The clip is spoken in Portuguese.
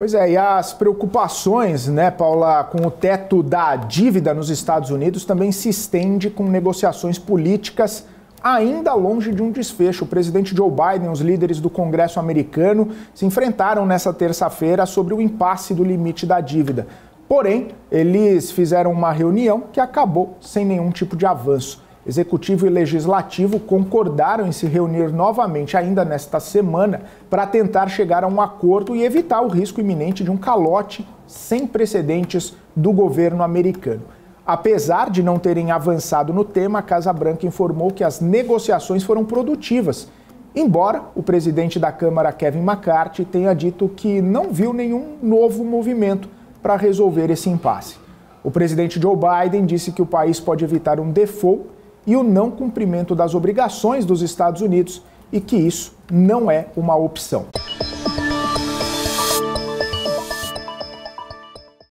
Pois é, e as preocupações, né, Paula, com o teto da dívida nos Estados Unidos também se estende com negociações políticas ainda longe de um desfecho. O presidente Joe Biden e os líderes do Congresso americano se enfrentaram nessa terça-feira sobre o impasse do limite da dívida. Porém, eles fizeram uma reunião que acabou sem nenhum tipo de avanço. Executivo e Legislativo concordaram em se reunir novamente ainda nesta semana para tentar chegar a um acordo e evitar o risco iminente de um calote sem precedentes do governo americano. Apesar de não terem avançado no tema, a Casa Branca informou que as negociações foram produtivas, embora o presidente da Câmara, Kevin McCarthy, tenha dito que não viu nenhum novo movimento para resolver esse impasse. O presidente Joe Biden disse que o país pode evitar um default e o não cumprimento das obrigações dos Estados Unidos e que isso não é uma opção.